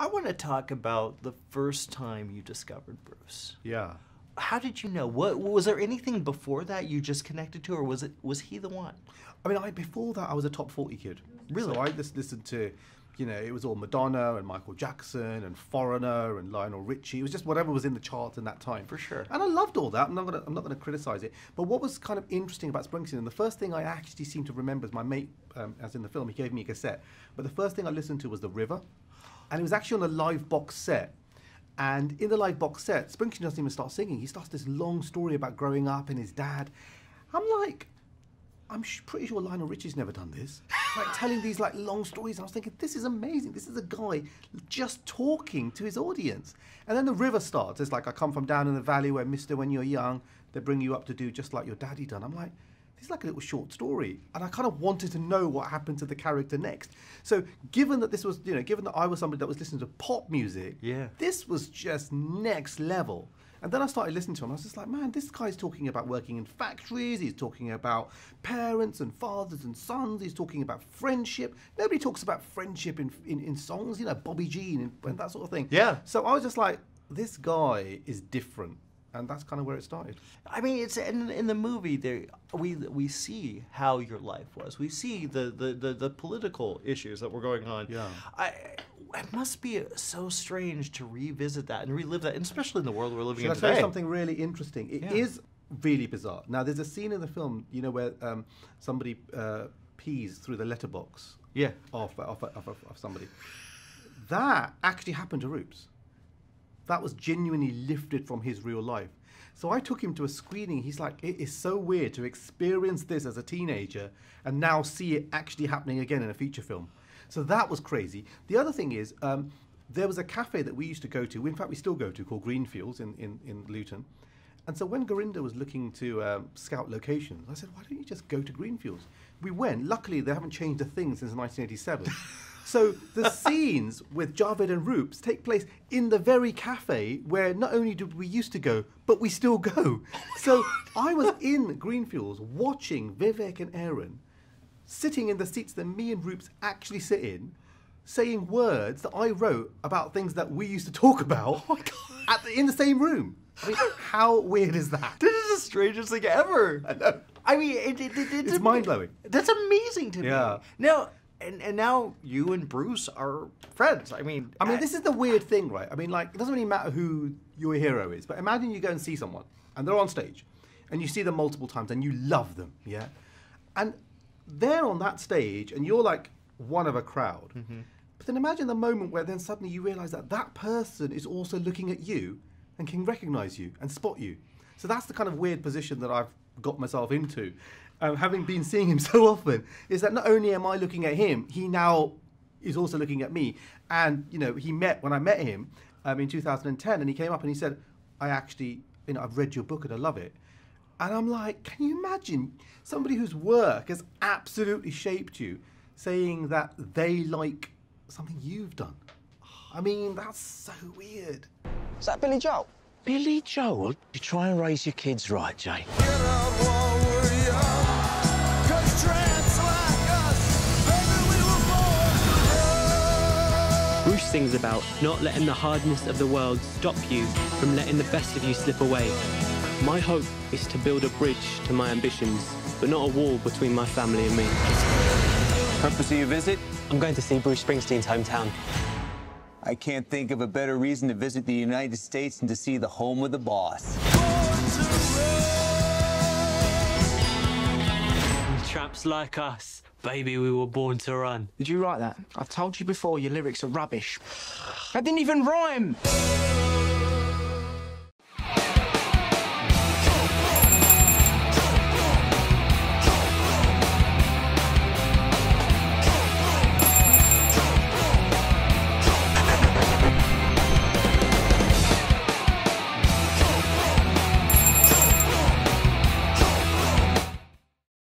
I want to talk about the first time you discovered Bruce. Yeah. How did you know? What was there anything before that you just connected to, or was it was he the one? I mean, I before that I was a top forty kid. Really? So I just listened to, you know, it was all Madonna and Michael Jackson and Foreigner and Lionel Richie. It was just whatever was in the charts in that time. For sure. And I loved all that. I'm not gonna I'm not gonna criticize it. But what was kind of interesting about Springsteen, and the first thing I actually seem to remember is my mate, um, as in the film, he gave me a cassette. But the first thing I listened to was The River, and it was actually on a live box set. And in the live box set, Springsteen doesn't even start singing. He starts this long story about growing up and his dad. I'm like, I'm pretty sure Lionel Richie's never done this. Like telling these like long stories. And I was thinking, this is amazing. This is a guy just talking to his audience. And then the river starts. It's like, I come from down in the valley where Mister, when you're young, they bring you up to do just like your daddy done. I'm like, this is like a little short story. And I kind of wanted to know what happened to the character next. So given that this was, you know, given that I was somebody that was listening to pop music, Yeah. this was just next level. And then I started listening to him. I was just like, man, this guy's talking about working in factories. He's talking about parents and fathers and sons. He's talking about friendship. Nobody talks about friendship in, in, in songs, you know, Bobby Jean and, and that sort of thing. Yeah. So I was just like, this guy is different. And that's kind of where it started. I mean, it's in, in the movie. There, we we see how your life was. We see the, the, the, the political issues that were going on. Yeah. I, it must be so strange to revisit that and relive that, and especially in the world we're living Should I in you today. something really interesting? It is Yeah. really bizarre. Now, there's a scene in the film, you know, where um, somebody uh, pees through the letterbox Yeah. of, of, of, of, of somebody. That actually happened to Roops. That was genuinely lifted from his real life. So I took him to a screening. He's like, it is so weird to experience this as a teenager and now see it actually happening again in a feature film. So that was crazy. The other thing is, um, there was a cafe that we used to go to, in fact, we still go to, called Greenfields in, in, in Luton. And so when Gurinder was looking to um, scout locations, I said, why don't you just go to Greenfields? We went. Luckily, they haven't changed a thing since 1987. So the scenes with Javed and Roops take place in the very cafe where not only did we used to go, but we still go. So I was in Greenfields watching Viveik and Aaron sitting in the seats that me and Roops actually sit in, saying words that I wrote about things that we used to talk about oh at the, in the same room. I mean, how weird is that? This is the strangest thing ever. I know. I mean, it, it, it, It's mind-blowing. That's amazing to Yeah. me. Now, and, and now you and Bruce are friends. I mean, I mean, this is the weird thing, right? I mean, like, it doesn't really matter who your hero is, but imagine you go and see someone and they're on stage and you see them multiple times and you love them, yeah? And they're on that stage and you're like one of a crowd. Mm-hmm. But then imagine the moment where then suddenly you realize that that person is also looking at you and can recognize you and spot you. So that's the kind of weird position that I've got myself into. Um, having been seeing him so often, is that not only am I looking at him, he now is also looking at me. And you know, he met when I met him um, in 2010, and he came up and he said, "I actually, you know, I've read your book and I love it." And I'm like, can you imagine somebody whose work has absolutely shaped you saying that they like something you've done? I mean, that's so weird. Is that Billy Joel? Billy Joel? You try and raise your kids right, Jay. Sings about not letting the hardness of the world stop you from letting the best of you slip away. My hope is to build a bridge to my ambitions, but not a wall between my family and me. Purpose of your visit? I'm going to see Bruce Springsteen's hometown. I can't think of a better reason to visit the United States than to see the home of the boss. Traps like us, baby, we were born to run. Did you write that? I've told you before your lyrics are rubbish. That didn't even rhyme.